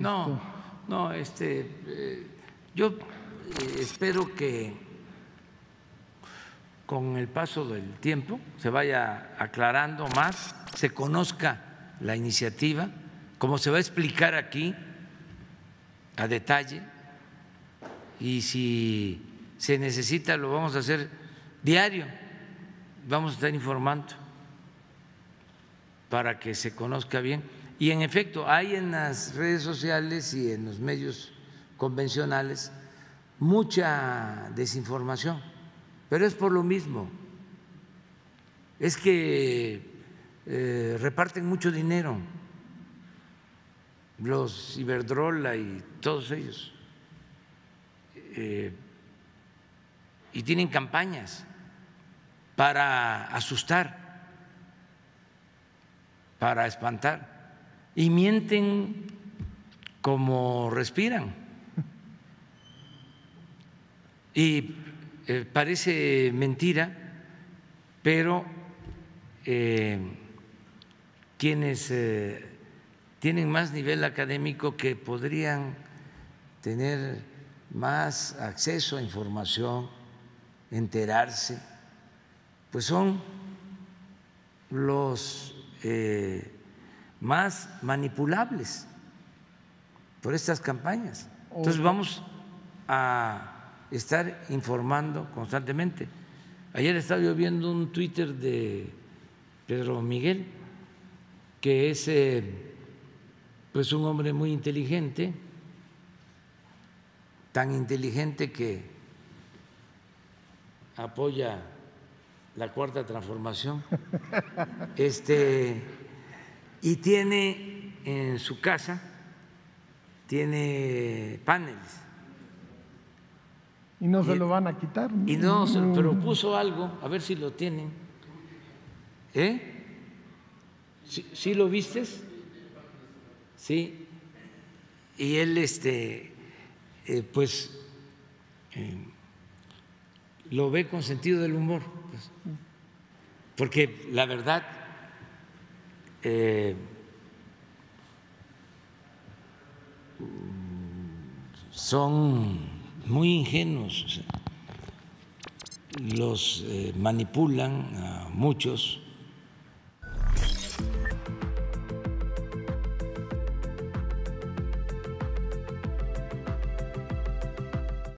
No, no, este, eh, yo eh, espero que con el paso del tiempo se vaya aclarando más, se conozca la iniciativa, como se va a explicar aquí a detalle, y si se necesita lo vamos a hacer diario, vamos a estar informando para que se conozca bien. Y en efecto, hay en las redes sociales y en los medios convencionales mucha desinformación, pero es por lo mismo, es que eh, reparten mucho dinero los Iberdrola y todos ellos, eh, y tienen campañas para asustar para espantar y mienten como respiran. Y eh, parece mentira, pero eh, quienes eh, tienen más nivel académico que podrían tener más acceso a información, enterarse, pues son los más manipulables por estas campañas. Entonces vamos a estar informando constantemente. Ayer estaba yo viendo un Twitter de Pedro Miguel, que es eh, pues un hombre muy inteligente, tan inteligente que apoya la cuarta transformación, este, y tiene en su casa, tiene paneles. Y no se lo van a quitar. Y no, pero puso algo, a ver si lo tienen. ¿Eh? ¿Sí, lo vistes? Sí. Y él, este, eh, pues, eh, lo ve con sentido del humor porque la verdad eh, son muy ingenuos, los eh, manipulan a muchos